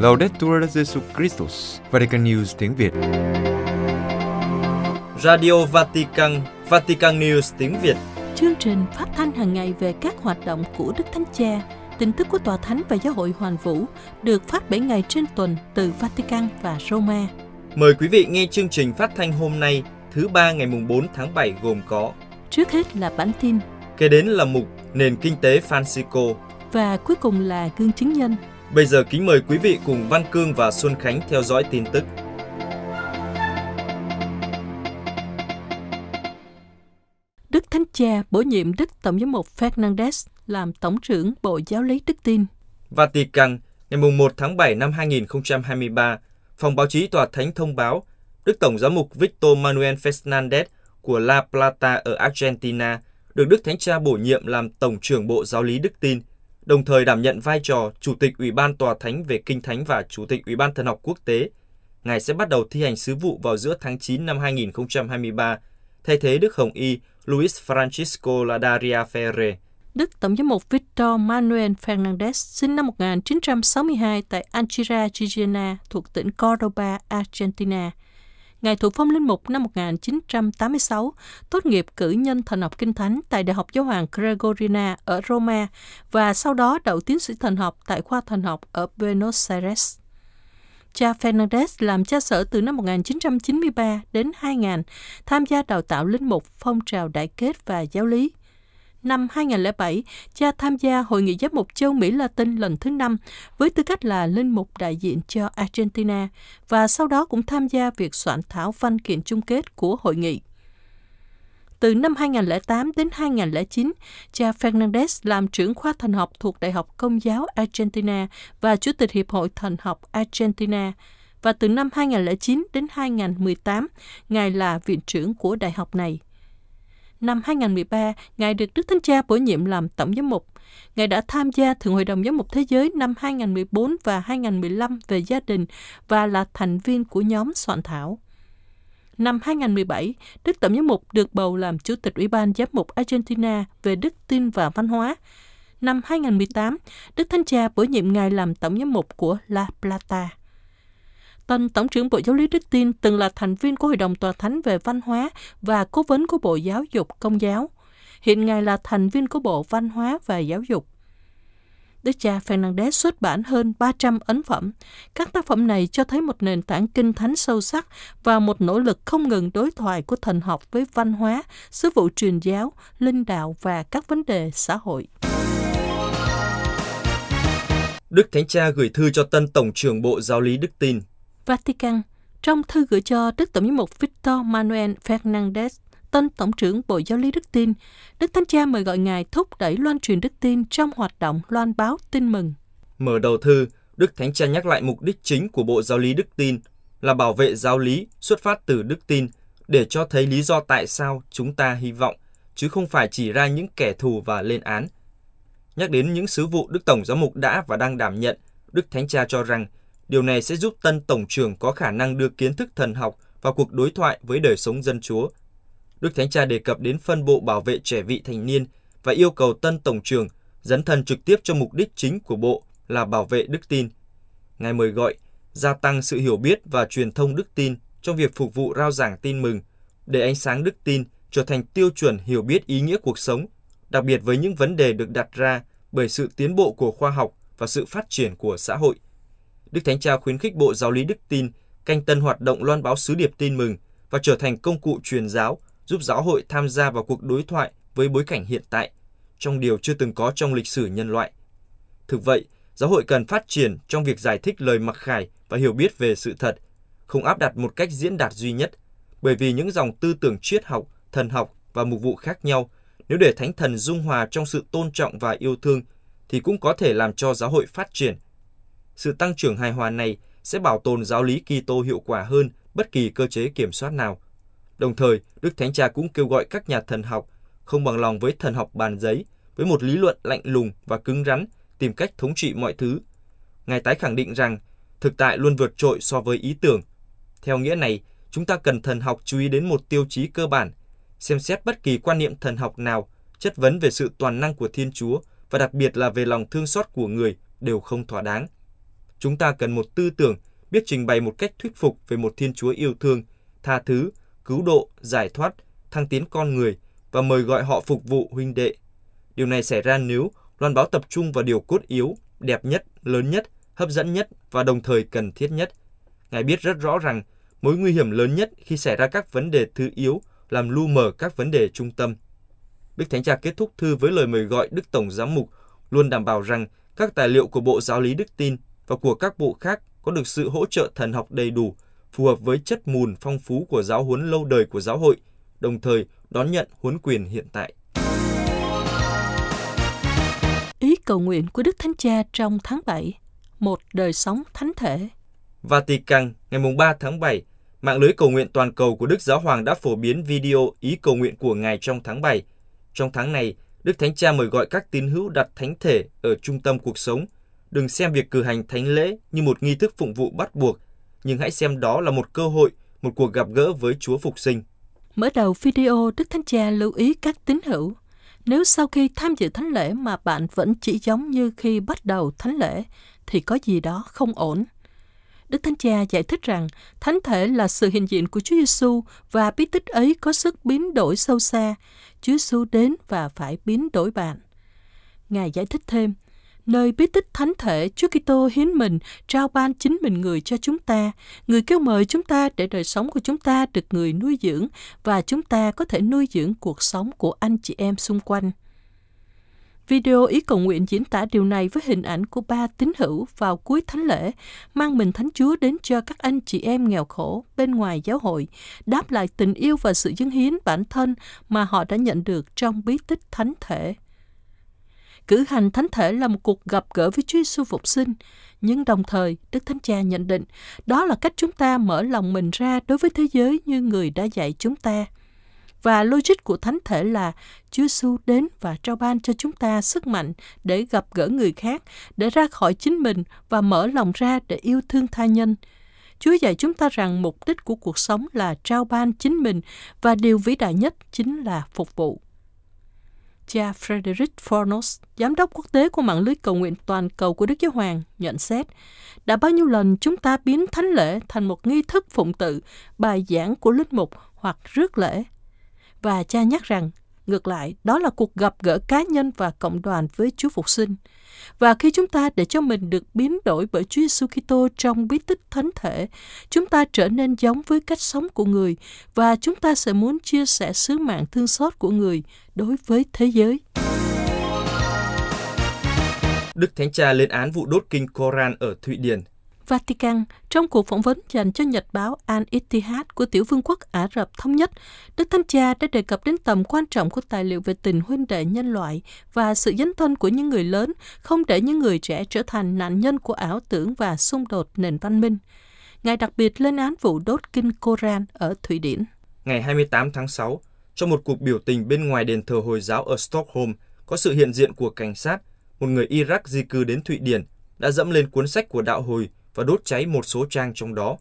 Laudetur Jesu Christus, Vatican News tiếng Việt. Radio Vatican, Vatican News tiếng Việt. Chương trình phát thanh hàng ngày về các hoạt động của Đức Thánh Cha, tin tức của Tòa Thánh và Giáo hội Hoàn Vũ được phát 7 ngày trên tuần từ Vatican và Roma. Mời quý vị nghe chương trình phát thanh hôm nay, thứ ba ngày mùng 4 tháng 7 gồm có Trước hết là bản tin Kế đến là mục Nền Kinh tế Francisco. và cuối cùng là gương chứng nhân. Bây giờ kính mời quý vị cùng Văn Cương và Xuân Khánh theo dõi tin tức. Đức Thánh Cha bổ nhiệm Đức Tổng giám mục Fernandez làm Tổng trưởng Bộ Giáo lý Đức tin. Vatican, ngày mùng 1 tháng 7 năm 2023, Phòng báo chí Tòa Thánh thông báo Đức Tổng giám mục Victor Manuel Fernandez của La Plata ở Argentina được Đức Thánh Cha bổ nhiệm làm Tổng trưởng Bộ Giáo lý Đức tin, đồng thời đảm nhận vai trò Chủ tịch Ủy ban Tòa Thánh về Kinh Thánh và Chủ tịch Ủy ban Thần học Quốc tế. Ngài sẽ bắt đầu thi hành sứ vụ vào giữa tháng 9 năm 2023, thay thế Đức Hồng Y Luis Francisco Ladaria Ferre. Đức Tổng giám mục Victor Manuel Fernandez sinh năm 1962 tại Anchira, Guyana, thuộc tỉnh Cordoba, Argentina. Ngài thụ phong linh mục năm 1986, tốt nghiệp cử nhân thần học kinh thánh tại Đại học Giáo hoàng Gregoriana ở Roma và sau đó đậu tiến sĩ thần học tại khoa thần học ở Buenos Aires. Cha Fernandez làm cha sở từ năm 1993 đến 2000, tham gia đào tạo linh mục, phong trào đại kết và giáo lý. Năm 2007, cha tham gia Hội nghị giám mục châu Mỹ Latin lần thứ năm với tư cách là linh mục đại diện cho Argentina và sau đó cũng tham gia việc soạn thảo văn kiện chung kết của hội nghị. Từ năm 2008 đến 2009, cha Fernandez làm trưởng khoa thần học thuộc Đại học Công giáo Argentina và Chủ tịch Hiệp hội Thần học Argentina. Và từ năm 2009 đến 2018, Ngài là viện trưởng của đại học này. Năm 2013, Ngài được Đức Thánh Cha bổ nhiệm làm Tổng giám mục. Ngài đã tham gia Thượng hội đồng giám mục Thế giới năm 2014 và 2015 về gia đình và là thành viên của nhóm soạn thảo. Năm 2017, Đức Tổng giám mục được bầu làm Chủ tịch Ủy ban Giám mục Argentina về đức tin và văn hóa. Năm 2018, Đức Thánh Cha bổ nhiệm Ngài làm Tổng giám mục của La Plata. Tân Tổng trưởng Bộ Giáo lý Đức tin từng là thành viên của Hội đồng Tòa Thánh về Văn hóa và cố vấn của Bộ Giáo dục Công giáo. Hiện Ngài là thành viên của Bộ Văn hóa và Giáo dục. Đức cha Fernandez xuất bản hơn 300 ấn phẩm. Các tác phẩm này cho thấy một nền tảng kinh thánh sâu sắc và một nỗ lực không ngừng đối thoại của thần học với văn hóa, sứ vụ truyền giáo, linh đạo và các vấn đề xã hội. Đức Thánh Cha gửi thư cho tân Tổng trưởng Bộ Giáo lý Đức tin. Vatican trong thư gửi cho Đức Tổng giám mục Victor Manuel Fernandez, tân Tổng trưởng Bộ Giáo lý Đức tin, Đức Thánh Cha mời gọi Ngài thúc đẩy loan truyền đức tin trong hoạt động loan báo tin mừng. Mở đầu thư, Đức Thánh Cha nhắc lại mục đích chính của Bộ Giáo lý Đức tin là bảo vệ giáo lý xuất phát từ đức tin để cho thấy lý do tại sao chúng ta hy vọng, chứ không phải chỉ ra những kẻ thù và lên án. Nhắc đến những sứ vụ Đức Tổng Giám mục đã và đang đảm nhận, Đức Thánh Cha cho rằng điều này sẽ giúp tân Tổng trưởng có khả năng đưa kiến thức thần học vào cuộc đối thoại với đời sống dân chúa. Đức Thánh Cha đề cập đến phân bộ bảo vệ trẻ vị thành niên và yêu cầu tân Tổng trưởng dấn thân trực tiếp cho mục đích chính của Bộ là bảo vệ đức tin. Ngài mời gọi gia tăng sự hiểu biết và truyền thông đức tin trong việc phục vụ rao giảng tin mừng, để ánh sáng đức tin trở thành tiêu chuẩn hiểu biết ý nghĩa cuộc sống, đặc biệt với những vấn đề được đặt ra bởi sự tiến bộ của khoa học và sự phát triển của xã hội. Đức Thánh Cha khuyến khích Bộ Giáo lý Đức tin canh tân hoạt động loan báo sứ điệp tin mừng và trở thành công cụ truyền giáo giúp giáo hội tham gia vào cuộc đối thoại với bối cảnh hiện tại, trong điều chưa từng có trong lịch sử nhân loại. Thực vậy, giáo hội cần phát triển trong việc giải thích lời mặc khải và hiểu biết về sự thật, không áp đặt một cách diễn đạt duy nhất, bởi vì những dòng tư tưởng triết học, thần học và mục vụ khác nhau, nếu để thánh thần dung hòa trong sự tôn trọng và yêu thương, thì cũng có thể làm cho giáo hội phát triển. Sự tăng trưởng hài hòa này sẽ bảo tồn giáo lý Kitô hiệu quả hơn bất kỳ cơ chế kiểm soát nào. Đồng thời, Đức Thánh Cha cũng kêu gọi các nhà thần học không bằng lòng với thần học bàn giấy, với một lý luận lạnh lùng và cứng rắn, tìm cách thống trị mọi thứ. Ngài tái khẳng định rằng thực tại luôn vượt trội so với ý tưởng. Theo nghĩa này, chúng ta cần thần học chú ý đến một tiêu chí cơ bản, xem xét bất kỳ quan niệm thần học nào chất vấn về sự toàn năng của Thiên Chúa và đặc biệt là về lòng thương xót của người đều không thỏa đáng. Chúng ta cần một tư tưởng biết trình bày một cách thuyết phục về một Thiên Chúa yêu thương, tha thứ, cứu độ, giải thoát, thăng tiến con người và mời gọi họ phục vụ huynh đệ. Điều này xảy ra nếu loan báo tập trung vào điều cốt yếu, đẹp nhất, lớn nhất, hấp dẫn nhất và đồng thời cần thiết nhất. Ngài biết rất rõ rằng mối nguy hiểm lớn nhất khi xảy ra các vấn đề thứ yếu làm lu mờ các vấn đề trung tâm. Đức Thánh Cha kết thúc thư với lời mời gọi Đức Tổng Giám mục luôn đảm bảo rằng các tài liệu của Bộ Giáo lý Đức tin và của các bộ khác có được sự hỗ trợ thần học đầy đủ, phù hợp với chất mùn phong phú của giáo huấn lâu đời của giáo hội, đồng thời đón nhận huấn quyền hiện tại. Ý cầu nguyện của Đức Thánh Cha trong tháng 7 Một đời sống thánh thể Vatican, ngày 3 tháng 7, mạng lưới cầu nguyện toàn cầu của Đức Giáo Hoàng đã phổ biến video ý cầu nguyện của Ngài trong tháng 7. Trong tháng này, Đức Thánh Cha mời gọi các tín hữu đặt thánh thể ở trung tâm cuộc sống. Đừng xem việc cử hành thánh lễ như một nghi thức phụng vụ bắt buộc, nhưng hãy xem đó là một cơ hội, một cuộc gặp gỡ với Chúa Phục sinh. Mở đầu video, Đức Thánh Cha lưu ý các tín hữu. Nếu sau khi tham dự thánh lễ mà bạn vẫn chỉ giống như khi bắt đầu thánh lễ, thì có gì đó không ổn. Đức Thánh Cha giải thích rằng thánh thể là sự hiện diện của Chúa Giêsu và bí tích ấy có sức biến đổi sâu xa. Chúa Giêsu đến và phải biến đổi bạn. Ngài giải thích thêm, nơi bí tích thánh thể Chúa Kitô hiến mình trao ban chính mình người cho chúng ta, người kêu mời chúng ta để đời sống của chúng ta được người nuôi dưỡng và chúng ta có thể nuôi dưỡng cuộc sống của anh chị em xung quanh. Video ý cầu nguyện diễn tả điều này với hình ảnh của ba tín hữu vào cuối thánh lễ, mang mình Thánh Chúa đến cho các anh chị em nghèo khổ bên ngoài giáo hội, đáp lại tình yêu và sự dâng hiến bản thân mà họ đã nhận được trong bí tích thánh thể. Cử hành thánh thể là một cuộc gặp gỡ với Chúa Giêsu phục sinh, nhưng đồng thời Đức Thánh Cha nhận định đó là cách chúng ta mở lòng mình ra đối với thế giới như người đã dạy chúng ta. Và logic của thánh thể là Chúa Giêsu đến và trao ban cho chúng ta sức mạnh để gặp gỡ người khác, để ra khỏi chính mình và mở lòng ra để yêu thương tha nhân. Chúa dạy chúng ta rằng mục đích của cuộc sống là trao ban chính mình và điều vĩ đại nhất chính là phục vụ. Cha Frederick Fornos, giám đốc quốc tế của mạng lưới cầu nguyện toàn cầu của Đức Giáo Hoàng, nhận xét, đã bao nhiêu lần chúng ta biến thánh lễ thành một nghi thức phụng tự, bài giảng của linh mục hoặc rước lễ. Và cha nhắc rằng, ngược lại, đó là cuộc gặp gỡ cá nhân và cộng đoàn với Chúa Phục sinh. Và khi chúng ta để cho mình được biến đổi bởi Chúa Giêsu Kitô trong bí tích thánh thể, chúng ta trở nên giống với cách sống của người và chúng ta sẽ muốn chia sẻ sứ mạng thương xót của người đối với thế giới. Đức Thánh Cha lên án vụ đốt kinh Koran ở Thụy Điển Vatican, trong cuộc phỏng vấn dành cho nhật báo Al-Ittihad của Tiểu vương quốc Ả Rập Thống Nhất, Đức Thánh Cha đã đề cập đến tầm quan trọng của tài liệu về tình huynh đệ nhân loại và sự dấn thân của những người lớn không để những người trẻ trở thành nạn nhân của ảo tưởng và xung đột nền văn minh. Ngài đặc biệt lên án vụ đốt kinh Koran ở Thụy Điển. Ngày 28 tháng 6, trong một cuộc biểu tình bên ngoài đền thờ Hồi giáo ở Stockholm, có sự hiện diện của cảnh sát, một người Iraq di cư đến Thụy Điển đã dẫm lên cuốn sách của đạo hồi và đốt cháy một số trang trong đó.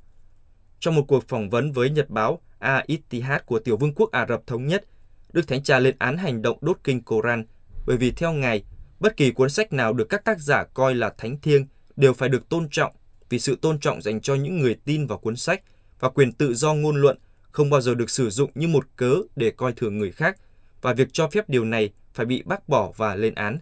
Trong một cuộc phỏng vấn với nhật báo Al-Ittihad của Tiểu Vương quốc Ả Rập Thống Nhất, Đức Thánh Cha lên án hành động đốt kinh Koran bởi vì theo Ngài, bất kỳ cuốn sách nào được các tác giả coi là thánh thiêng đều phải được tôn trọng vì sự tôn trọng dành cho những người tin vào cuốn sách và quyền tự do ngôn luận không bao giờ được sử dụng như một cớ để coi thường người khác và việc cho phép điều này phải bị bác bỏ và lên án.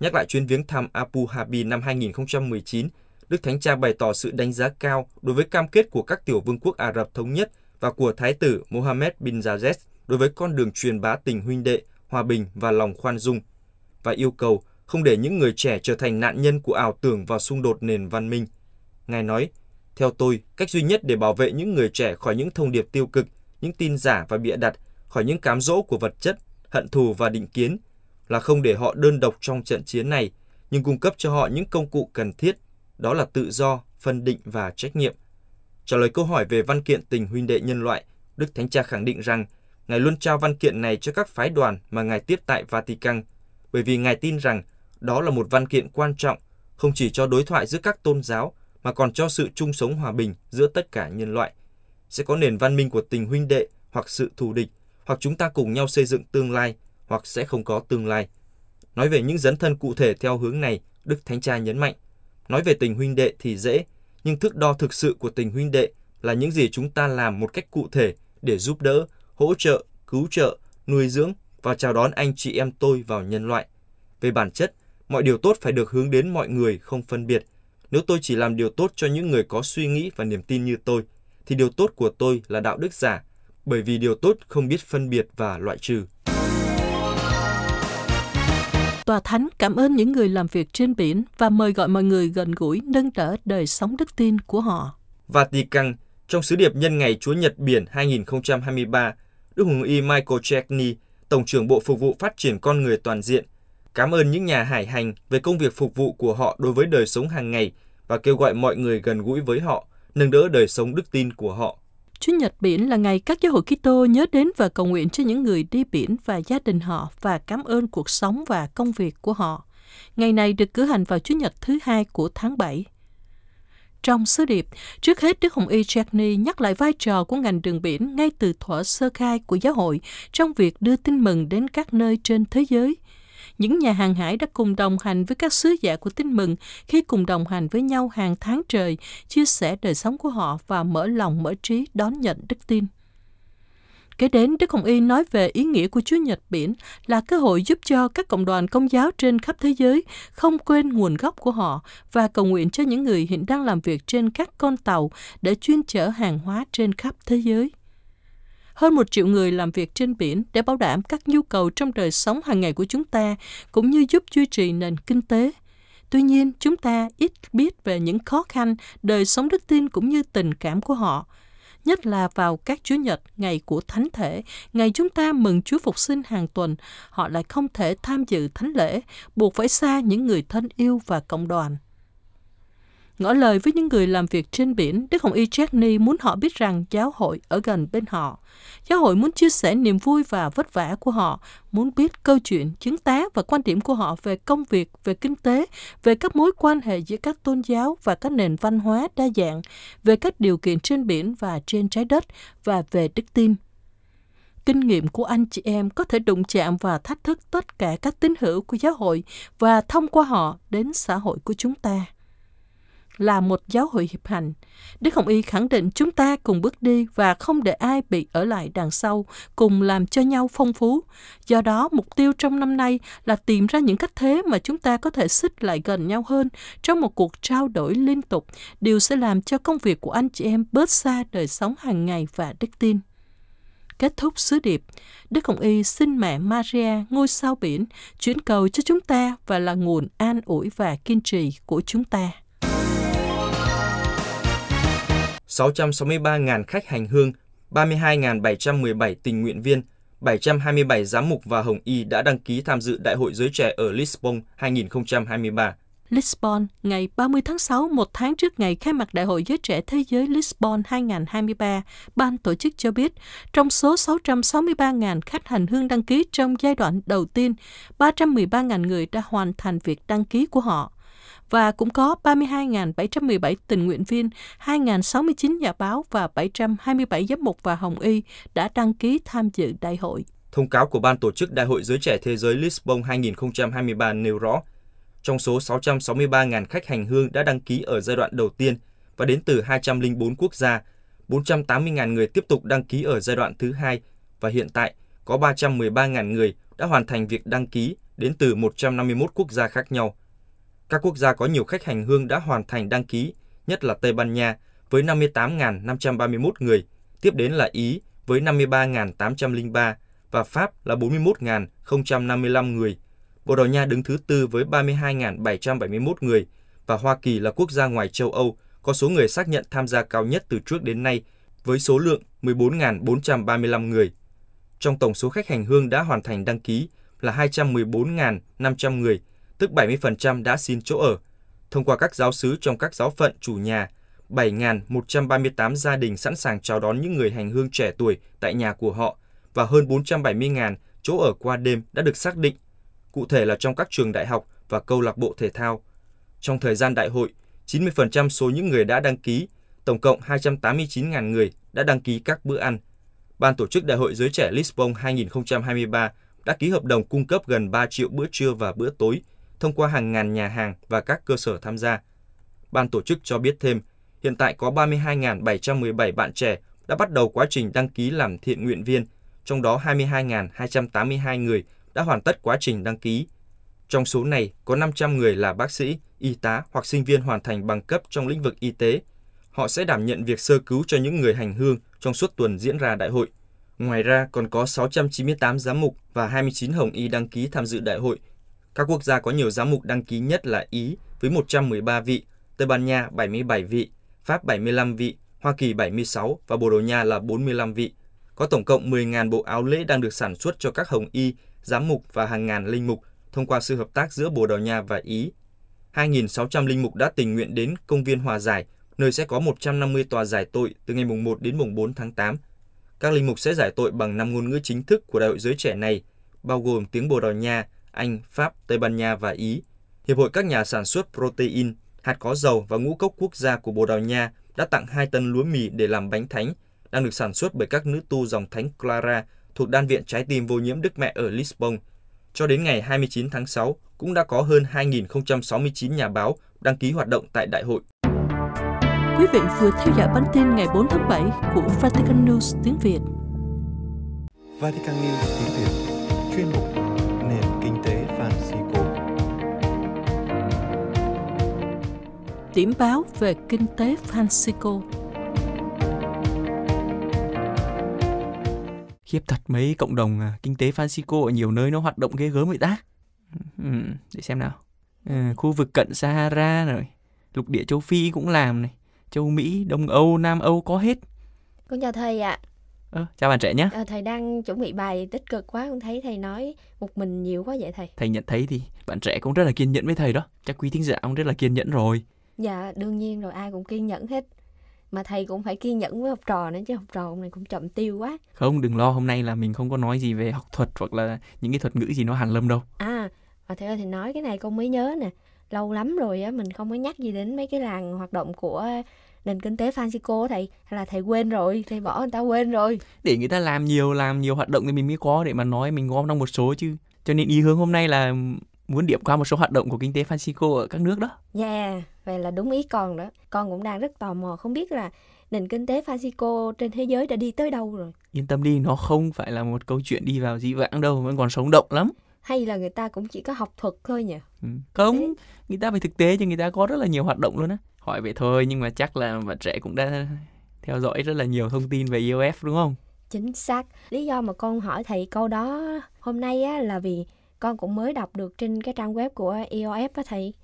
Nhắc lại chuyến viếng thăm Abu Dhabi năm 2019, Đức Thánh Cha bày tỏ sự đánh giá cao đối với cam kết của các tiểu vương quốc Ả Rập Thống Nhất và của Thái tử Mohammed bin Zayed đối với con đường truyền bá tình huynh đệ, hòa bình và lòng khoan dung, và yêu cầu không để những người trẻ trở thành nạn nhân của ảo tưởng và xung đột nền văn minh. Ngài nói, theo tôi, cách duy nhất để bảo vệ những người trẻ khỏi những thông điệp tiêu cực, những tin giả và bịa đặt, khỏi những cám dỗ của vật chất, hận thù và định kiến, là không để họ đơn độc trong trận chiến này, nhưng cung cấp cho họ những công cụ cần thiết đó là tự do, phân định và trách nhiệm. Trả lời câu hỏi về văn kiện tình huynh đệ nhân loại, Đức Thánh Cha khẳng định rằng Ngài luôn trao văn kiện này cho các phái đoàn mà Ngài tiếp tại Vatican, bởi vì Ngài tin rằng đó là một văn kiện quan trọng không chỉ cho đối thoại giữa các tôn giáo mà còn cho sự chung sống hòa bình giữa tất cả nhân loại. Sẽ có nền văn minh của tình huynh đệ hoặc sự thù địch, hoặc chúng ta cùng nhau xây dựng tương lai, hoặc sẽ không có tương lai. Nói về những dấn thân cụ thể theo hướng này, Đức Thánh Cha nhấn mạnh, nói về tình huynh đệ thì dễ, nhưng thước đo thực sự của tình huynh đệ là những gì chúng ta làm một cách cụ thể để giúp đỡ, hỗ trợ, cứu trợ, nuôi dưỡng và chào đón anh chị em tôi vào nhân loại. Về bản chất, mọi điều tốt phải được hướng đến mọi người không phân biệt. Nếu tôi chỉ làm điều tốt cho những người có suy nghĩ và niềm tin như tôi, thì điều tốt của tôi là đạo đức giả, bởi vì điều tốt không biết phân biệt và loại trừ. Tòa Thánh cảm ơn những người làm việc trên biển và mời gọi mọi người gần gũi nâng đỡ đời sống đức tin của họ. Vatican, trong sứ điệp nhân ngày Chúa Nhật Biển 2023, Đức Hùng Y Michael Chesney, Tổng trưởng Bộ Phục vụ Phát triển Con Người Toàn diện, cảm ơn những nhà hải hành về công việc phục vụ của họ đối với đời sống hàng ngày và kêu gọi mọi người gần gũi với họ, nâng đỡ đời sống đức tin của họ. Chúa Nhật Biển là ngày các giáo hội Kitô nhớ đến và cầu nguyện cho những người đi biển và gia đình họ và cảm ơn cuộc sống và công việc của họ. Ngày này được cử hành vào Chủ nhật thứ hai của tháng 7. Trong sứ điệp, trước hết Đức Hồng Y Chechny nhắc lại vai trò của ngành đường biển ngay từ thuở sơ khai của giáo hội trong việc đưa tin mừng đến các nơi trên thế giới – những nhà hàng hải đã cùng đồng hành với các sứ giả của tin mừng khi cùng đồng hành với nhau hàng tháng trời, chia sẻ đời sống của họ và mở lòng mở trí đón nhận đức tin. Kế đến, Đức Hồng Y nói về ý nghĩa của Chúa Nhật Biển là cơ hội giúp cho các cộng đoàn công giáo trên khắp thế giới không quên nguồn gốc của họ và cầu nguyện cho những người hiện đang làm việc trên các con tàu để chuyên chở hàng hóa trên khắp thế giới hơn một triệu người làm việc trên biển để bảo đảm các nhu cầu trong đời sống hàng ngày của chúng ta, cũng như giúp duy trì nền kinh tế. Tuy nhiên, chúng ta ít biết về những khó khăn, đời sống đức tin cũng như tình cảm của họ. Nhất là vào các Chúa Nhật, ngày của Thánh Thể, ngày chúng ta mừng Chúa Phục sinh hàng tuần, họ lại không thể tham dự thánh lễ, buộc phải xa những người thân yêu và cộng đoàn. Ngỏ lời với những người làm việc trên biển, Đức Hồng Y Chesney muốn họ biết rằng giáo hội ở gần bên họ. Giáo hội muốn chia sẻ niềm vui và vất vả của họ, muốn biết câu chuyện, chứng tá và quan điểm của họ về công việc, về kinh tế, về các mối quan hệ giữa các tôn giáo và các nền văn hóa đa dạng, về các điều kiện trên biển và trên trái đất và về đức tin. Kinh nghiệm của anh chị em có thể đụng chạm và thách thức tất cả các tín hữu của giáo hội và thông qua họ đến xã hội của chúng ta là một giáo hội hiệp hành. Đức Hồng Y khẳng định chúng ta cùng bước đi và không để ai bị ở lại đằng sau, cùng làm cho nhau phong phú. Do đó, mục tiêu trong năm nay là tìm ra những cách thế mà chúng ta có thể xích lại gần nhau hơn trong một cuộc trao đổi liên tục. Điều sẽ làm cho công việc của anh chị em bớt xa đời sống hàng ngày và đức tin. Kết thúc sứ điệp, Đức Hồng Y xin mẹ Maria ngôi sao biển chuyển cầu cho chúng ta và là nguồn an ủi và kiên trì của chúng ta. 663.000 khách hành hương, 32.717 tình nguyện viên, 727 giám mục và hồng y đã đăng ký tham dự Đại hội giới trẻ ở Lisbon 2023. Lisbon, ngày 30 tháng 6, một tháng trước ngày khai mạc Đại hội Giới Trẻ Thế giới Lisbon 2023, ban tổ chức cho biết, trong số 663.000 khách hành hương đăng ký trong giai đoạn đầu tiên, 313.000 người đã hoàn thành việc đăng ký của họ và cũng có 32.717 tình nguyện viên, 2.069 nhà báo và 727 giám mục và hồng y đã đăng ký tham dự đại hội. Thông cáo của Ban tổ chức Đại hội Giới Trẻ Thế giới Lisbon 2023 nêu rõ, trong số 663.000 khách hành hương đã đăng ký ở giai đoạn đầu tiên và đến từ 204 quốc gia, 480.000 người tiếp tục đăng ký ở giai đoạn thứ hai và hiện tại có 313.000 người đã hoàn thành việc đăng ký đến từ 151 quốc gia khác nhau. Các quốc gia có nhiều khách hành hương đã hoàn thành đăng ký, nhất là Tây Ban Nha với 58.531 người, tiếp đến là Ý với 53.803 và Pháp là 41.055 người. Bồ Đào Nha đứng thứ tư với 32.771 người và Hoa Kỳ là quốc gia ngoài châu Âu có số người xác nhận tham gia cao nhất từ trước đến nay với số lượng 14.435 người. Trong tổng số khách hành hương đã hoàn thành đăng ký là 214.500 người, tức 70% đã xin chỗ ở. Thông qua các giáo sứ trong các giáo phận chủ nhà, 7.138 gia đình sẵn sàng chào đón những người hành hương trẻ tuổi tại nhà của họ và hơn 470.000 chỗ ở qua đêm đã được xác định, cụ thể là trong các trường đại học và câu lạc bộ thể thao. Trong thời gian đại hội, 90% số những người đã đăng ký, tổng cộng 289.000 người đã đăng ký các bữa ăn. Ban tổ chức Đại hội Giới Trẻ Lisbon 2023 đã ký hợp đồng cung cấp gần 3 triệu bữa trưa và bữa tối thông qua hàng ngàn nhà hàng và các cơ sở tham gia. Ban tổ chức cho biết thêm, hiện tại có 32.717 bạn trẻ đã bắt đầu quá trình đăng ký làm thiện nguyện viên, trong đó 22.282 người đã hoàn tất quá trình đăng ký. Trong số này, có 500 người là bác sĩ, y tá hoặc sinh viên hoàn thành bằng cấp trong lĩnh vực y tế. Họ sẽ đảm nhận việc sơ cứu cho những người hành hương trong suốt tuần diễn ra đại hội. Ngoài ra, còn có 698 giám mục và 29 hồng y đăng ký tham dự đại hội. Các quốc gia có nhiều giám mục đăng ký nhất là Ý với 113 vị, Tây Ban Nha 77 vị, Pháp 75 vị, Hoa Kỳ 76 và Bồ Đào Nha là 45 vị. Có tổng cộng 10.000 bộ áo lễ đang được sản xuất cho các hồng y, giám mục và hàng ngàn linh mục thông qua sự hợp tác giữa Bồ Đào Nha và Ý. 2.600 linh mục đã tình nguyện đến công viên Hòa Giải, nơi sẽ có 150 tòa giải tội từ ngày mùng 1 đến mùng 4 tháng 8. Các linh mục sẽ giải tội bằng năm ngôn ngữ chính thức của đại hội giới trẻ này, bao gồm tiếng Bồ Đào Nha, anh, Pháp, Tây Ban Nha và Ý. Hiệp hội các nhà sản xuất protein, hạt có dầu và ngũ cốc quốc gia của Bồ Đào Nha đã tặng 2 tân lúa mì để làm bánh thánh, đang được sản xuất bởi các nữ tu dòng thánh Clara thuộc Đan viện Trái tim vô nhiễm Đức Mẹ ở Lisbon. Cho đến ngày 29 tháng 6, cũng đã có hơn 2.069 nhà báo đăng ký hoạt động tại đại hội. Quý vị vừa theo dõi bản tin ngày 4 tháng 7 của Vatican News tiếng Việt. Vatican News tiếng Việt chuyên mục Điểm báo về kinh tế Francisco. Khiếp thật mấy cộng đồng à, kinh tế Francisco ở nhiều nơi nó hoạt động ghê gớm vậy ta. Ừ, để xem nào. Ừ, khu vực cận Sahara rồi, lục địa châu Phi cũng làm này, châu Mỹ, Đông Âu, Nam Âu có hết. Con chào thầy ạ. Ơ, chào bạn trẻ nhé. À, thầy đang chuẩn bị bài tích cực quá, con thấy thầy nói một mình nhiều quá vậy thầy. Thầy nhận thấy thì bạn trẻ cũng rất là kiên nhẫn với thầy đó. Chắc quý thính giả cũng rất là kiên nhẫn rồi. Dạ, đương nhiên rồi ai cũng kiên nhẫn hết. Mà thầy cũng phải kiên nhẫn với học trò nữa chứ học trò nay cũng chậm tiêu quá. Không, đừng lo hôm nay là mình không có nói gì về học thuật hoặc là những cái thuật ngữ gì nó hàn lâm đâu. À, mà thầy ơi thầy nói cái này con mới nhớ nè. Lâu lắm rồi á mình không có nhắc gì đến mấy cái làng hoạt động của nền kinh tế Francisco thầy hay là thầy quên rồi thầy bỏ người ta quên rồi Để người ta làm nhiều làm nhiều hoạt động thì mình mới có để mà nói mình gom trong một số chứ. Cho nên ý hướng hôm nay là muốn điểm qua một số hoạt động của kinh tế Francisco ở các nước đó. dạ vậy là đúng ý con đó con cũng đang rất tò mò không biết là nền kinh tế Francisco trên thế giới đã đi tới đâu rồi Yên tâm đi, nó không phải là một câu chuyện đi vào dĩ vãng đâu, vẫn còn sống động lắm. hay là người ta cũng chỉ có học thuật thôi nhỉ Ừ. Không, người ta phải thực tế chứ người ta có rất là nhiều hoạt động luôn á. Hỏi vậy thôi nhưng mà chắc là bạn trẻ cũng đã theo dõi rất là nhiều thông tin về IOF đúng không? Chính xác. Lý do mà con hỏi thầy câu đó hôm nay á, là vì con cũng mới đọc được trên cái trang web của EOF á thầy.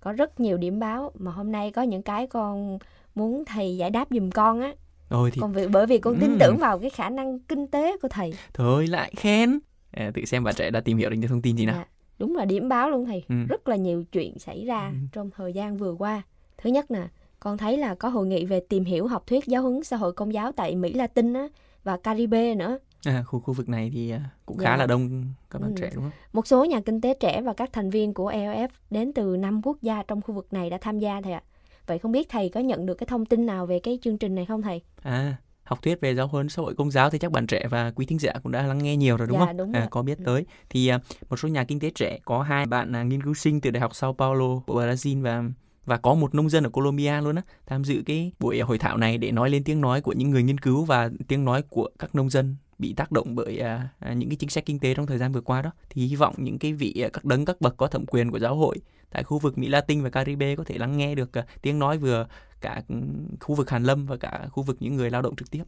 Có rất nhiều điểm báo mà hôm nay có những cái con muốn thầy giải đáp giùm con á. Rồi thì Còn vì, bởi vì con tin Ừm. tưởng vào cái khả năng kinh tế của thầy. thôi lại khen. À, tự xem bạn trẻ đã tìm hiểu được những thông tin gì nào. Dạ, đúng là điểm báo luôn thầy. Ừ. Rất là nhiều chuyện xảy ra Ừ. trong thời gian vừa qua. Thứ nhất nè, con thấy là có hội nghị về tìm hiểu học thuyết giáo huấn xã hội công giáo tại Mỹ Latin á và Caribe nữa. À, khu khu vực này thì à, cũng Dạ. khá là đông các bạn Ừ. trẻ đúng không? Một số nhà kinh tế trẻ và các thành viên của EOF đến từ năm quốc gia trong khu vực này đã tham gia thầy ạ. Vậy không biết thầy có nhận được cái thông tin nào về cái chương trình này không thầy? À, học thuyết về giáo huấn xã hội công giáo thì chắc bạn trẻ và quý thính giả cũng đã lắng nghe nhiều rồi đúng Dạ, không? đúng à, có biết Ừ. tới. Thì à, một số nhà kinh tế trẻ có hai bạn là nghiên cứu sinh từ Đại học Sao Paulo của Brazil và và có một nông dân ở Colombia luôn á tham dự cái buổi hội thảo này để nói lên tiếng nói của những người nghiên cứu và tiếng nói của các nông dân bị tác động bởi à, à, những cái chính sách kinh tế trong thời gian vừa qua đó thì hy vọng những cái vị à, các đấng các bậc có thẩm quyền của giáo hội tại khu vực Mỹ Latin và Caribe có thể lắng nghe được à, tiếng nói vừa cả ừ, khu vực Hàn Lâm và cả khu vực những người lao động trực tiếp.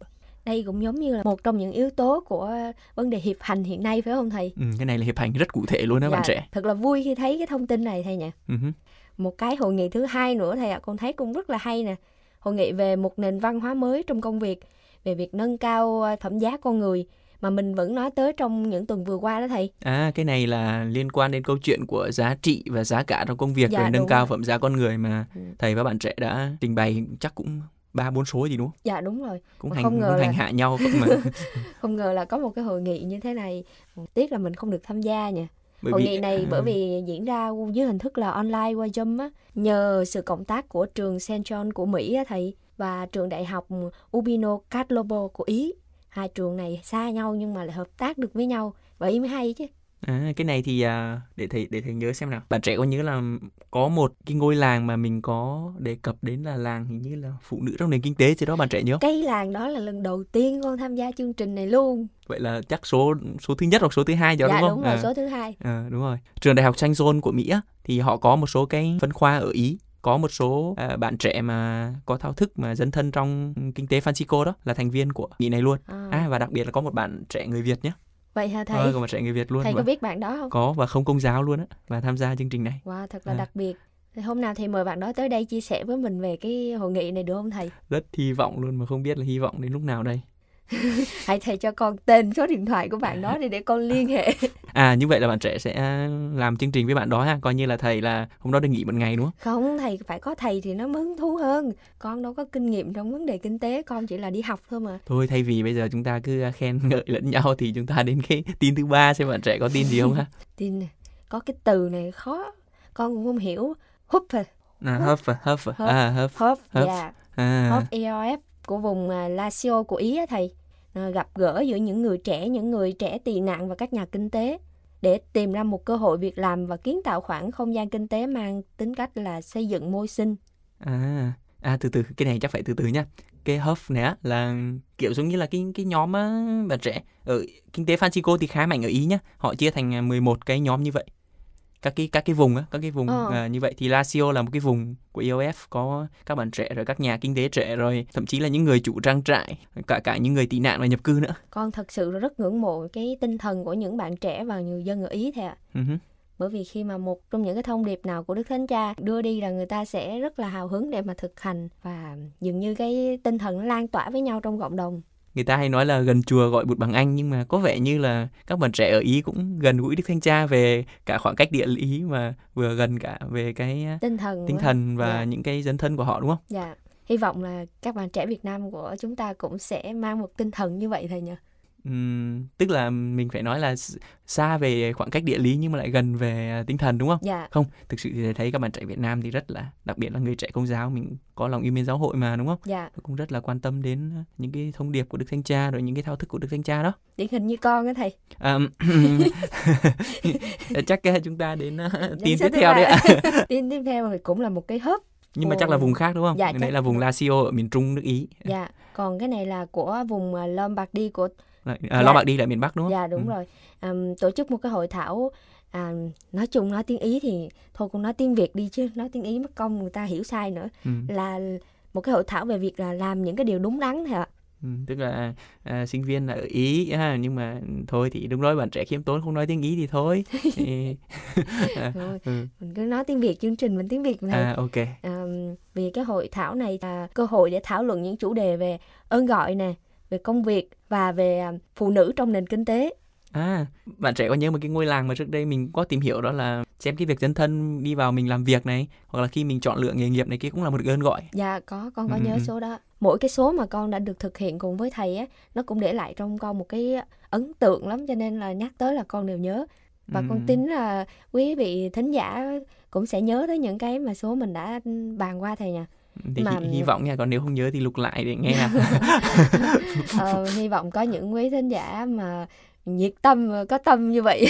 Đây cũng giống như là một trong những yếu tố của vấn đề hiệp hành hiện nay phải không thầy? Ừ, cái này là hiệp hành rất cụ thể luôn đó bạn trẻ. Thật là vui khi thấy cái thông tin này thầy nhỉ. Hứ. Một cái hội nghị thứ hai nữa thầy ạ, con thấy cũng rất là hay nè. Hội nghị về một nền văn hóa mới trong công việc, về việc nâng cao ờ, phẩm giá con người mà mình vẫn nói tới trong những tuần vừa qua đó thầy. À, cái này là liên quan đến câu chuyện của giá trị và giá cả trong công việc Dạ, rồi nâng cao rồi. phẩm giá con người mà Ừ. thầy và bạn trẻ đã trình bày chắc cũng ba bốn số gì đúng không? Dạ đúng rồi. Cũng Mà hành không ngờ cũng là- hành hạ nhau mà Không ngờ là có một cái hội nghị như thế này. Tiếc là mình không được tham gia nha. bởi Hội vì nghị này à, bởi vì diễn ra dưới hình thức là online qua Zoom á, nhờ sự cộng tác của trường St. John của Mỹ á thầy và trường đại học Ubino Catlobo của Ý. Hai trường này xa nhau nhưng mà lại hợp tác được với nhau vậy mới hay chứ À, cái này thì à, để thầy để thầy nhớ xem nào. Bạn trẻ có nhớ là có một cái ngôi làng mà mình có đề cập đến là làng hình như là phụ nữ trong nền kinh tế chứ đó bạn trẻ nhớ. không? cái làng đó là lần đầu tiên con tham gia chương trình này luôn Vậy là chắc số số thứ nhất hoặc số thứ hai đó dạ đúng không? đúng rồi À. số thứ hai Ờ, đúng rồi. Trường đại học Zone của Mỹ á, thì họ có một số cái phân khoa ở Ý. Có một số à, bạn trẻ mà có thao thức mà dấn thân trong kinh tế Francisco đó là thành viên của Mỹ này luôn. à, À và đặc biệt là có một bạn trẻ người Việt nhé. vậy hả thầy Ờ, có một trẻ người Việt luôn. thầy và có biết bạn đó không có và không công giáo luôn á và tham gia chương trình này. wow thật là À. đặc biệt Thì hôm nào thì mời bạn đó tới đây chia sẻ với mình về cái hội nghị này được không thầy Rất hy vọng luôn mà không biết là hy vọng đến lúc nào đây. hãy thầy cho con tên số điện thoại của bạn đó đi để con liên hệ. À như vậy là bạn trẻ sẽ làm chương trình với bạn đó ha, coi như là thầy là hôm đó được nghỉ một ngày đúng không? không thầy phải có thầy thì nó mới hứng thú hơn. Con đâu có kinh nghiệm trong vấn đề kinh tế con chỉ là đi học thôi mà. Thôi thay vì bây giờ chúng ta cứ khen ngợi lẫn nhau thì chúng ta đến cái tin thứ ba xem bạn trẻ có tin gì không ha. tin có cái từ này khó con cũng không hiểu. Húp à À, Huff, à, Huff, à, à, húp dạ. À, húp EOF của vùng à, Lazio của Ý á thầy À, gặp gỡ giữa những người trẻ những người trẻ tị nạn và các nhà kinh tế để tìm ra một cơ hội việc làm và kiến tạo khoảng không gian kinh tế mang tính cách là xây dựng môi sinh à, à, từ từ, cái này chắc phải từ từ nha. Cái Huff này á là kiểu giống như là cái cái nhóm á, bạn trẻ ở kinh tế Francisco thì khá mạnh ở Ý nhá. Họ chia thành à, 11 cái nhóm như vậy. Các cái các cái vùng á, các cái vùng Ờ. à, như vậy thì Lazio là một cái vùng của EOF có các bạn trẻ rồi các nhà kinh tế trẻ rồi thậm chí là những người chủ trang trại, cả cả những người tị nạn và nhập cư nữa. con thật sự rất ngưỡng mộ cái tinh thần của những bạn trẻ và người dân ở Ý thầy ạ Ừ hứ. bởi vì khi mà một trong những cái thông điệp nào của Đức Thánh Cha đưa đi là người ta sẽ rất là hào hứng để mà thực hành và dường như cái tinh thần nó lan tỏa với nhau trong cộng đồng người ta hay nói là gần chùa gọi bụt bằng anh nhưng mà có vẻ như là các bạn trẻ ở Ý cũng gần gũi Đức Thánh Cha về cả khoảng cách địa lý mà vừa gần cả về cái uh, tinh thần tinh thần và Dạ. những cái dấn thân của họ đúng không? dạ hy vọng là các bạn trẻ Việt Nam của chúng ta cũng sẽ mang một tinh thần như vậy thầy nhỉ Ừm, tức là mình phải nói là xa về khoảng cách địa lý nhưng mà lại gần về uh, tinh thần đúng không? dạ Không, thực sự thì thấy các bạn trẻ Việt Nam thì rất là đặc biệt là người trẻ công giáo mình có lòng yêu mến giáo hội mà đúng không? dạ Cũng rất là quan tâm đến uh, những cái thông điệp của Đức Thánh Cha rồi những cái thao thức của Đức Thánh Cha đó. điển hình như con á thầy À, chắc chúng ta đến uh, tin số tiếp theo đấy ạ. tin tiếp theo thì cũng là một cái hớp Nhưng mà chắc là vùng khác đúng không? Dạ, Cái chắc- là vùng Lazio ở miền trung nước Ý. dạ còn cái này là của vùng à, Lombardy của À, Dạ. Lo bạc đi là miền Bắc đúng không? dạ đúng Ừ. rồi Àm, tổ chức một cái hội thảo à, nói chung nói tiếng Ý thì thôi cũng nói tiếng Việt đi chứ nói tiếng Ý mất công người ta hiểu sai nữa Ừ. là một cái hội thảo về việc là làm những cái điều đúng đắn thầy ạ Ừ. Tức là à, sinh viên là ở Ý ha, nhưng mà thôi thì đúng rồi bạn trẻ khiêm tốn không nói tiếng Ý thì thôi. À, Rồi, ừ. mình cứ nói tiếng Việt chương trình mình tiếng Việt thầy à ok. à, vì cái hội thảo này là cơ hội để thảo luận những chủ đề về ơn gọi nè về công việc và về à, phụ nữ trong nền kinh tế À, bạn trẻ có nhớ một cái ngôi làng mà trước đây mình có tìm hiểu đó là xem cái việc dấn thân đi vào mình làm việc này hoặc là khi mình chọn lựa nghề nghiệp này kia cũng là một ơn gọi. Dạ có con có Ừ, nhớ ừ. số đó. Mỗi cái số mà con đã được thực hiện cùng với thầy á, nó cũng để lại trong con một cái ấn tượng lắm cho nên là nhắc tới là con đều nhớ. Và con Ừ. tin là quý vị thính giả cũng sẽ nhớ tới những cái mà số mình đã bàn qua thầy nha. Thì mà- hy, hy vọng nha, còn nếu không nhớ thì lục lại để nghe. Ờ, hy vọng có những quý thính giả mà nhiệt tâm có tâm như vậy.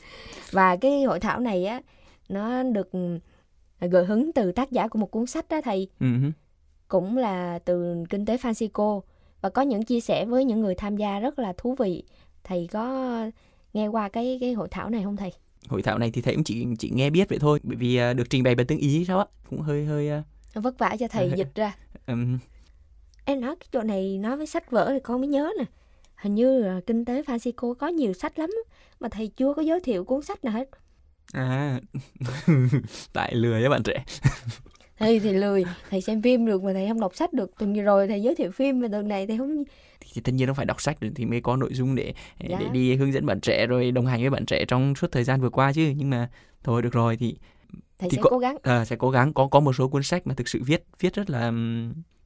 Và cái hội thảo này á nó được gợi hứng từ tác giả của một cuốn sách đó thầy Ừ cũng là từ kinh tế Francisco và có những chia sẻ với những người tham gia rất là thú vị. Thầy có nghe qua cái cái hội thảo này không thầy? Hội thảo này thì thầy cũng chỉ chỉ nghe biết vậy thôi, bởi vì à, được trình bày bằng tiếng Ý sao á, cũng hơi hơi à, Vất vả cho thầy dịch ra. ừm, Em nói cái chỗ này nói với sách vở thì con mới nhớ nè. Hình như là kinh tế Francisco có nhiều sách lắm mà thầy chưa có giới thiệu cuốn sách nào hết. À, tại lười á bạn trẻ. Thầy thì lười, thầy xem phim được mà thầy không đọc sách được. Tuần vừa rồi thầy giới thiệu phim mà tuần này thầy không Thì, tất nhiên nó phải đọc sách được thì mới có nội dung để để Dạ. đi hướng dẫn bạn trẻ rồi đồng hành với bạn trẻ trong suốt thời gian vừa qua chứ. Nhưng mà thôi được rồi thì thầy Thì sẽ có- cố gắng. ờ, sẽ cố gắng có có một số cuốn sách mà thực sự viết viết rất là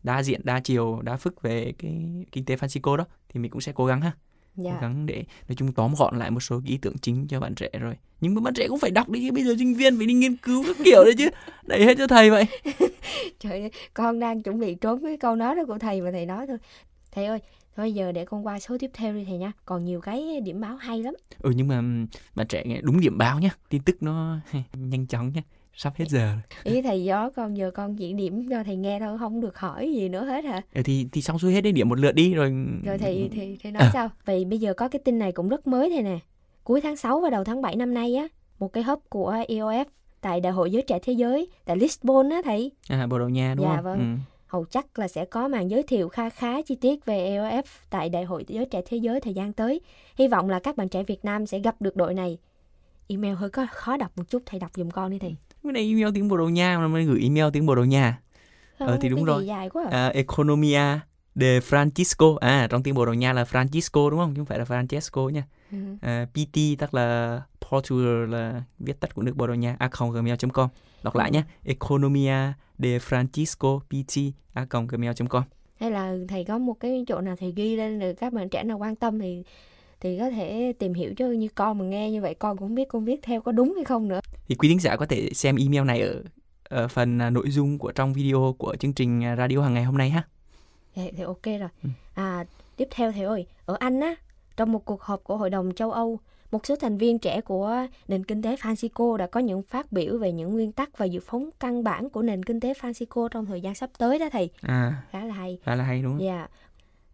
đa diện, đa chiều, đa phức về cái kinh tế Francisco đó thì mình cũng sẽ cố gắng ha. cố Dạ. gắng để nói chung tóm gọn lại một số ý tưởng chính cho bạn trẻ rồi nhưng mà bạn trẻ cũng phải đọc đi chứ bây giờ sinh viên phải đi nghiên cứu các kiểu đấy chứ đẩy hết cho thầy vậy Trời ơi, con đang chuẩn bị trốn cái câu nói đó của thầy mà thầy nói thôi. Thầy ơi, Thôi giờ để con qua số tiếp theo đi thầy nha. Còn nhiều cái điểm báo hay lắm. Ừ nhưng mà bạn trẻ nghe đúng điểm báo nhá. Tin tức nó nhanh chóng nhá. Sắp hết giờ. Ý thầy gió con giờ con chỉ điểm cho thầy nghe thôi không được hỏi gì nữa hết hả? Ừ, thì thì xong xuôi hết đến điểm một lượt đi rồi. Rồi thầy thì thầy nói à. sao? Vậy bây giờ có cái tin này cũng rất mới thầy nè. Cuối tháng 6 và đầu tháng 7 năm nay á, một cái hub của EOF tại Đại hội Giới Trẻ Thế Giới tại Lisbon á thầy. À, Bồ Đào Nha đúng dạ, không? Vâng. Ừ. Hầu chắc là sẽ có màn giới thiệu kha khá chi tiết về EOF tại Đại hội Giới Trẻ Thế Giới thời gian tới. Hy vọng là các bạn trẻ Việt Nam sẽ gặp được đội này. Email hơi có khó đọc một chút, thầy đọc dùm con đi thầy. Cái này email tiếng Bồ Đào Nha mà mới gửi email tiếng Bồ Đào Nha. Không, ờ thì đúng rồi. Dài quá à. À, Economia de Francisco. À trong tiếng Bồ Đào Nha là Francisco đúng không? Chứ không phải là Francesco nha. Uh, à, PT tức là Portugal là viết tắt của nước Bồ Đào Nha a gmail.com đọc lại nhé. Economia de Francisco PT a gmail.com hay là thầy có một cái chỗ nào thầy ghi lên để các bạn trẻ nào quan tâm thì thì có thể tìm hiểu chứ như con mà nghe như vậy con cũng biết con viết theo có đúng hay không nữa. Thì quý thính giả có thể xem email này ở, ở phần à, nội dung của trong video của chương trình à, radio hàng ngày hôm nay ha thì, thì ok rồi ừ. à tiếp theo thầy ơi ở anh á trong một cuộc họp của Hội đồng châu Âu, một số thành viên trẻ của nền kinh tế Francisco đã có những phát biểu về những nguyên tắc và dự phóng căn bản của nền kinh tế Francisco trong thời gian sắp tới đó thầy. À, khá là hay. Khá là hay đúng không? Dạ.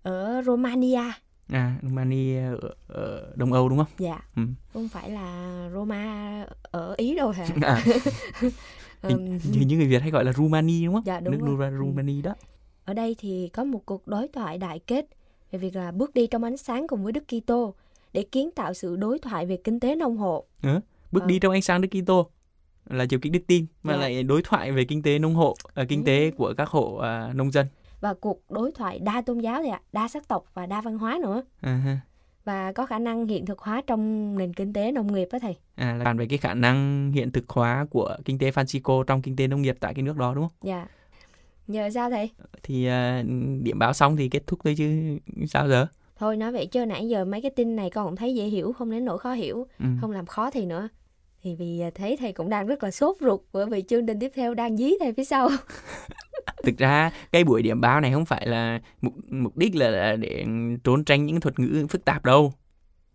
Ở Romania. À, Romania ở, ở Đông Âu đúng không? Dạ. Ừ. Không phải là Roma ở Ý đâu hả? À. um, như, như người Việt hay gọi là Rumani đúng không? Dạ đúng Nước rồi. Rumani đó. Ở đây thì có một cuộc đối thoại đại kết về việc là bước đi trong ánh sáng cùng với Đức Kitô để kiến tạo sự đối thoại về kinh tế nông hộ. Ừ, bước ờ. đi trong ánh sáng Đức Kitô là chiều kích đức tin mà dạ. lại đối thoại về kinh tế nông hộ, uh, kinh tế của các hộ uh, nông dân và cuộc đối thoại đa tôn giáo thì ạ, đa sắc tộc và đa văn hóa nữa. Uh-huh. Và có khả năng hiện thực hóa trong nền kinh tế nông nghiệp đó thầy. À là bàn về cái khả năng hiện thực hóa của kinh tế Francisco trong kinh tế nông nghiệp tại cái nước đó đúng không? Dạ. Nhờ sao thầy? Thì uh, điểm báo xong thì kết thúc thôi chứ sao giờ? Thôi nói vậy chứ nãy giờ mấy cái tin này con cũng thấy dễ hiểu, không đến nỗi khó hiểu, ừ. không làm khó thầy nữa. Thì vì à, thấy thầy cũng đang rất là sốt ruột bởi vì chương trình tiếp theo đang dí thầy phía sau. Thực ra cái buổi điểm báo này không phải là mục mục đích là để trốn tránh những thuật ngữ phức tạp đâu.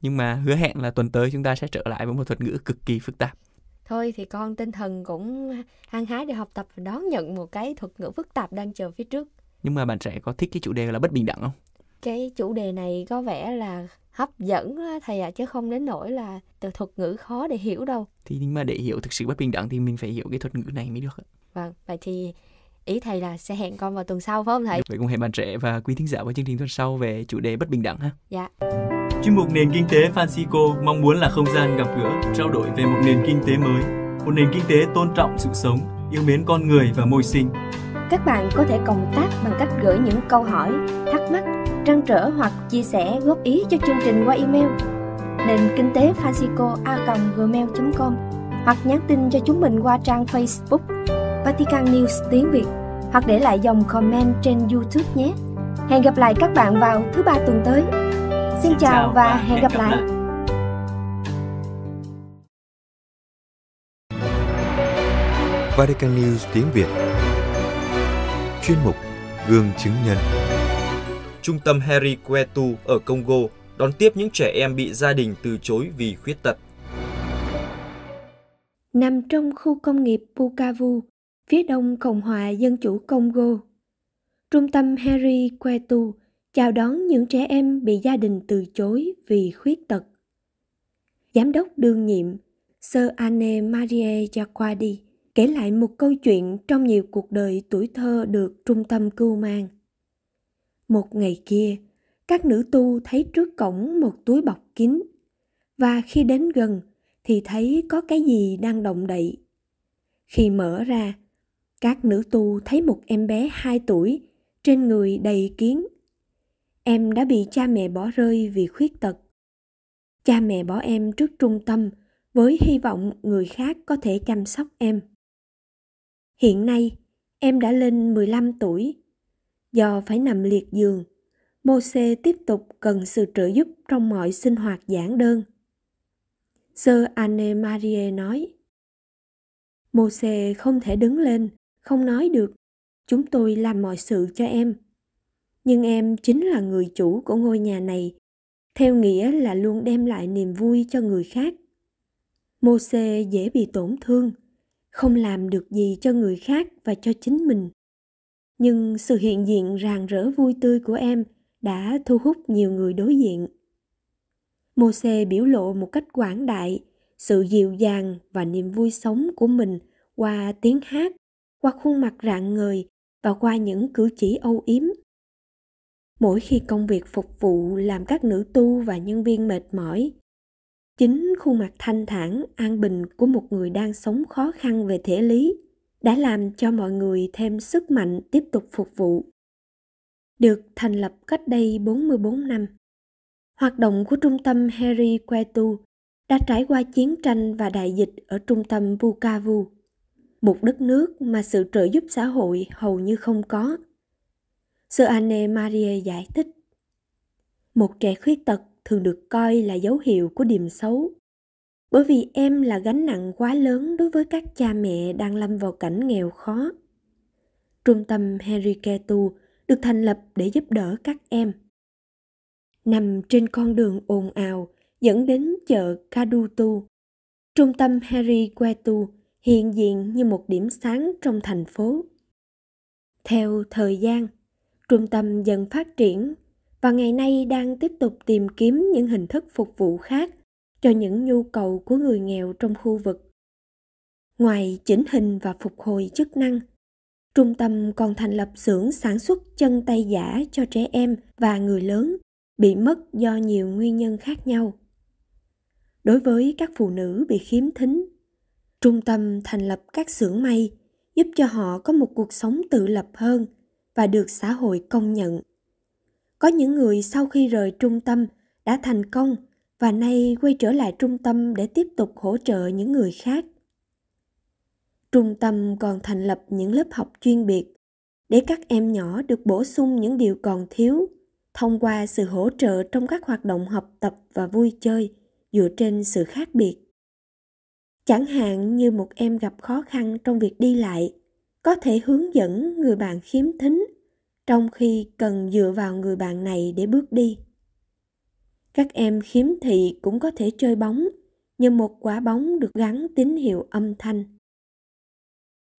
Nhưng mà hứa hẹn là tuần tới chúng ta sẽ trở lại với một thuật ngữ cực kỳ phức tạp thôi thì con tinh thần cũng hăng hái để học tập và đón nhận một cái thuật ngữ phức tạp đang chờ phía trước. Nhưng mà bạn trẻ có thích cái chủ đề là bất bình đẳng không? Cái chủ đề này có vẻ là hấp dẫn thầy ạ à, chứ không đến nỗi là từ thuật ngữ khó để hiểu đâu. Thì nhưng mà để hiểu thực sự bất bình đẳng thì mình phải hiểu cái thuật ngữ này mới được vâng vậy thì ý thầy là sẽ hẹn con vào tuần sau phải không thầy? Vậy cùng hẹn bạn trẻ và quý thính giả vào chương trình tuần sau về chủ đề bất bình đẳng ha. Dạ Chuyên mục Nền Kinh tế Francisco mong muốn là không gian gặp gỡ, trao đổi về một nền kinh tế mới, một nền kinh tế tôn trọng sự sống, yêu mến con người và môi sinh. Các bạn có thể cộng tác bằng cách gửi những câu hỏi, thắc mắc, trăn trở hoặc chia sẻ góp ý cho chương trình qua email nền kinh tế francisco a gmail.com hoặc nhắn tin cho chúng mình qua trang Facebook Vatican News tiếng Việt hoặc để lại dòng comment trên YouTube nhé. Hẹn gặp lại các bạn vào thứ ba tuần tới. Xin chào và hẹn gặp lại. Vatican News tiếng Việt Chuyên mục Gương chứng nhân Trung tâm Harry Quetu ở Congo đón tiếp những trẻ em bị gia đình từ chối vì khuyết tật. Nằm trong khu công nghiệp Bukavu, phía đông Cộng hòa Dân chủ Congo. Trung tâm Harry Quetu chào đón những trẻ em bị gia đình từ chối vì khuyết tật. Giám đốc đương nhiệm Sir Anne Marie Jacquardi kể lại một câu chuyện trong nhiều cuộc đời tuổi thơ được trung tâm cưu mang. Một ngày kia, các nữ tu thấy trước cổng một túi bọc kín và khi đến gần thì thấy có cái gì đang động đậy. Khi mở ra, các nữ tu thấy một em bé 2 tuổi trên người đầy kiến em đã bị cha mẹ bỏ rơi vì khuyết tật. Cha mẹ bỏ em trước trung tâm với hy vọng người khác có thể chăm sóc em. Hiện nay, em đã lên 15 tuổi. Do phải nằm liệt giường, Mose tiếp tục cần sự trợ giúp trong mọi sinh hoạt giản đơn. Sơ Anne Marie nói, Mose không thể đứng lên, không nói được. Chúng tôi làm mọi sự cho em nhưng em chính là người chủ của ngôi nhà này, theo nghĩa là luôn đem lại niềm vui cho người khác. Mô-xê dễ bị tổn thương, không làm được gì cho người khác và cho chính mình. Nhưng sự hiện diện rạng rỡ vui tươi của em đã thu hút nhiều người đối diện. Mô-xê biểu lộ một cách quảng đại sự dịu dàng và niềm vui sống của mình qua tiếng hát, qua khuôn mặt rạng ngời và qua những cử chỉ âu yếm. Mỗi khi công việc phục vụ làm các nữ tu và nhân viên mệt mỏi, chính khuôn mặt thanh thản, an bình của một người đang sống khó khăn về thể lý đã làm cho mọi người thêm sức mạnh tiếp tục phục vụ. Được thành lập cách đây 44 năm, hoạt động của trung tâm Harry Quetu đã trải qua chiến tranh và đại dịch ở trung tâm Bukavu, một đất nước mà sự trợ giúp xã hội hầu như không có. Sơ Anne Marie giải thích, một trẻ khuyết tật thường được coi là dấu hiệu của điểm xấu, bởi vì em là gánh nặng quá lớn đối với các cha mẹ đang lâm vào cảnh nghèo khó. Trung tâm Henry Ketu được thành lập để giúp đỡ các em. Nằm trên con đường ồn ào dẫn đến chợ Kadutu. Trung tâm Harry Quetu hiện diện như một điểm sáng trong thành phố. Theo thời gian, trung tâm dần phát triển và ngày nay đang tiếp tục tìm kiếm những hình thức phục vụ khác cho những nhu cầu của người nghèo trong khu vực. Ngoài chỉnh hình và phục hồi chức năng, trung tâm còn thành lập xưởng sản xuất chân tay giả cho trẻ em và người lớn bị mất do nhiều nguyên nhân khác nhau đối với các phụ nữ bị khiếm thính. Trung tâm thành lập các xưởng may giúp cho họ có một cuộc sống tự lập hơn và được xã hội công nhận. Có những người sau khi rời trung tâm đã thành công và nay quay trở lại trung tâm để tiếp tục hỗ trợ những người khác. Trung tâm còn thành lập những lớp học chuyên biệt để các em nhỏ được bổ sung những điều còn thiếu thông qua sự hỗ trợ trong các hoạt động học tập và vui chơi dựa trên sự khác biệt chẳng hạn như một em gặp khó khăn trong việc đi lại có thể hướng dẫn người bạn khiếm thính trong khi cần dựa vào người bạn này để bước đi. Các em khiếm thị cũng có thể chơi bóng như một quả bóng được gắn tín hiệu âm thanh.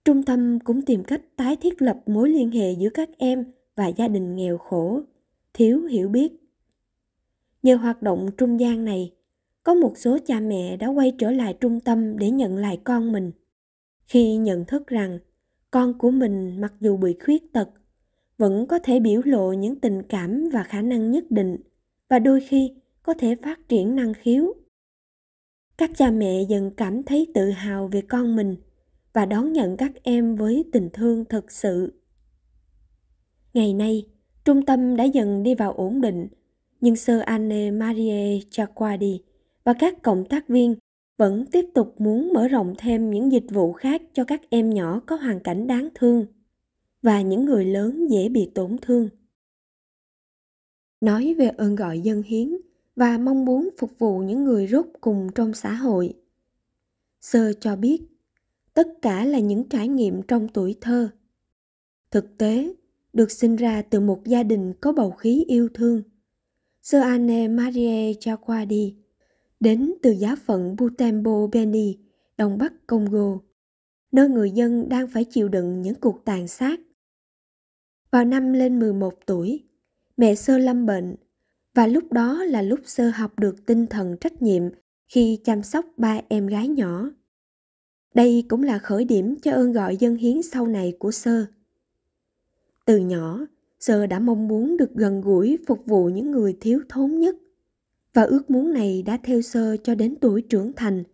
Trung tâm cũng tìm cách tái thiết lập mối liên hệ giữa các em và gia đình nghèo khổ, thiếu hiểu biết. Nhờ hoạt động trung gian này, có một số cha mẹ đã quay trở lại trung tâm để nhận lại con mình. Khi nhận thức rằng con của mình mặc dù bị khuyết tật, vẫn có thể biểu lộ những tình cảm và khả năng nhất định và đôi khi có thể phát triển năng khiếu. Các cha mẹ dần cảm thấy tự hào về con mình và đón nhận các em với tình thương thật sự. Ngày nay, trung tâm đã dần đi vào ổn định, nhưng sơ Anne Marie Chakwadi và các cộng tác viên vẫn tiếp tục muốn mở rộng thêm những dịch vụ khác cho các em nhỏ có hoàn cảnh đáng thương và những người lớn dễ bị tổn thương. Nói về ơn gọi dân hiến và mong muốn phục vụ những người rốt cùng trong xã hội. Sơ cho biết, tất cả là những trải nghiệm trong tuổi thơ. Thực tế, được sinh ra từ một gia đình có bầu khí yêu thương. Sơ Anne Marie Jacquardi đến từ giá phận Butembo Beni, Đông Bắc Congo, nơi người dân đang phải chịu đựng những cuộc tàn sát. Vào năm lên 11 tuổi, mẹ sơ lâm bệnh và lúc đó là lúc sơ học được tinh thần trách nhiệm khi chăm sóc ba em gái nhỏ. Đây cũng là khởi điểm cho ơn gọi dân hiến sau này của sơ. Từ nhỏ, sơ đã mong muốn được gần gũi phục vụ những người thiếu thốn nhất và ước muốn này đã theo sơ cho đến tuổi trưởng thành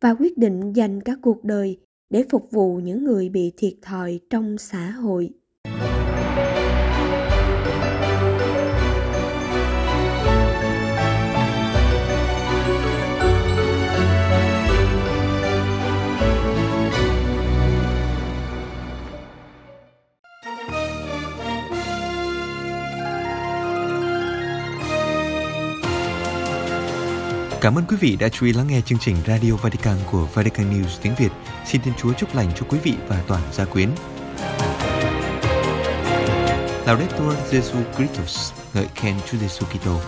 và quyết định dành cả cuộc đời để phục vụ những người bị thiệt thòi trong xã hội. Cảm ơn quý vị đã chú ý lắng nghe chương trình Radio Vatican của Vatican News tiếng Việt. Xin Thiên Chúa chúc lành cho quý vị và toàn gia quyến. Laudetur Jesu Christus, ngợi khen Chúa Giêsu Kitô.